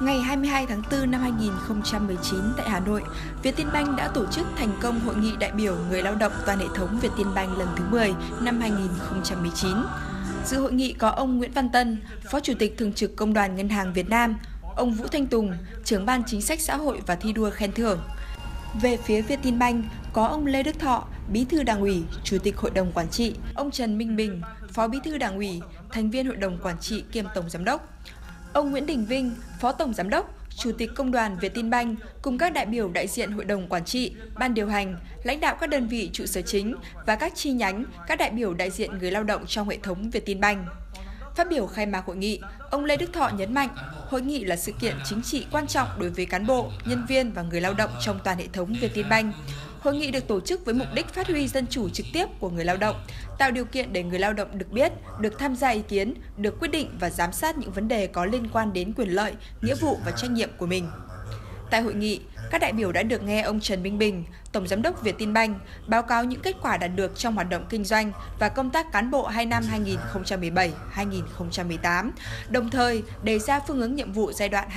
Ngày 22 tháng 4 năm 2019 tại Hà Nội, Vietinbank đã tổ chức thành công hội nghị đại biểu người lao động toàn hệ thống Vietinbank lần thứ 10 năm 2019. Dự hội nghị có ông Nguyễn Văn Tân, Phó Chủ tịch Thường trực Công đoàn Ngân hàng Việt Nam, ông Vũ Thanh Tùng, trưởng ban chính sách xã hội và thi đua khen thưởng. Về phía Vietinbank có ông Lê Đức Thọ, Bí thư Đảng ủy, Chủ tịch Hội đồng Quản trị, ông Trần Minh Bình, Phó Bí thư Đảng ủy, thành viên Hội đồng Quản trị kiêm Tổng Giám đốc. Ông Nguyễn Đình Vinh, Phó Tổng Giám đốc, Chủ tịch Công đoàn Vietinbank cùng các đại biểu đại diện Hội đồng Quản trị, Ban điều hành, lãnh đạo các đơn vị trụ sở chính và các chi nhánh, các đại biểu đại diện người lao động trong hệ thống Vietinbank. Phát biểu khai mạc hội nghị, ông Lê Đức Thọ nhấn mạnh, hội nghị là sự kiện chính trị quan trọng đối với cán bộ, nhân viên và người lao động trong toàn hệ thống Vietinbank. Hội nghị được tổ chức với mục đích phát huy dân chủ trực tiếp của người lao động, tạo điều kiện để người lao động được biết, được tham gia ý kiến, được quyết định và giám sát những vấn đề có liên quan đến quyền lợi, nghĩa vụ và trách nhiệm của mình. Tại hội nghị, các đại biểu đã được nghe ông Trần Minh Bình, Tổng Giám đốc Vietinbank, báo cáo những kết quả đạt được trong hoạt động kinh doanh và công tác cán bộ 2 năm 2017-2018, đồng thời đề ra phương hướng nhiệm vụ giai đoạn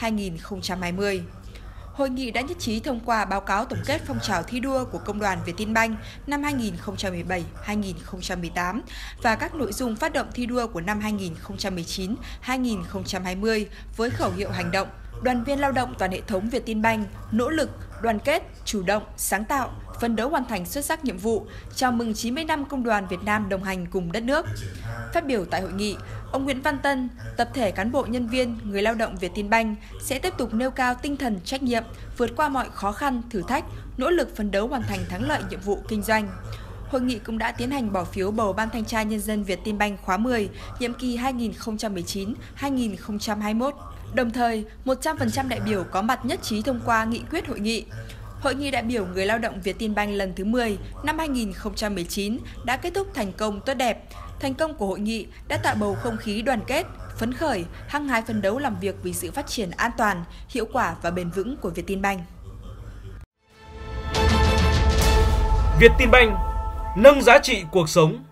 2019-2020. Hội nghị đã nhất trí thông qua báo cáo tổng kết phong trào thi đua của Công đoàn Vietinbank năm 2017-2018 và các nội dung phát động thi đua của năm 2019-2020 với khẩu hiệu hành động đoàn viên lao động toàn hệ thống Vietinbank nỗ lực, đoàn kết, chủ động, sáng tạo, phấn đấu hoàn thành xuất sắc nhiệm vụ, chào mừng 90 năm Công đoàn Việt Nam đồng hành cùng đất nước. Phát biểu tại hội nghị, ông Nguyễn Văn Tân, tập thể cán bộ nhân viên, người lao động Việt Tân Banh sẽ tiếp tục nêu cao tinh thần trách nhiệm, vượt qua mọi khó khăn, thử thách, nỗ lực phấn đấu hoàn thành thắng lợi nhiệm vụ kinh doanh. Hội nghị cũng đã tiến hành bỏ phiếu bầu Ban Thanh tra Nhân dân Việt Tin Banh khóa 10, nhiệm kỳ 2019-2021. Đồng thời, 100% đại biểu có mặt nhất trí thông qua nghị quyết hội nghị. Hội nghị đại biểu người lao động Việt Tin Banh lần thứ 10 năm 2019 đã kết thúc thành công tốt đẹp. Thành công của hội nghị đã tạo bầu không khí đoàn kết, phấn khởi, hăng hái phấn đấu làm việc vì sự phát triển an toàn, hiệu quả và bền vững của Việt Tin Banh. Việt Tin Banh nâng giá trị cuộc sống.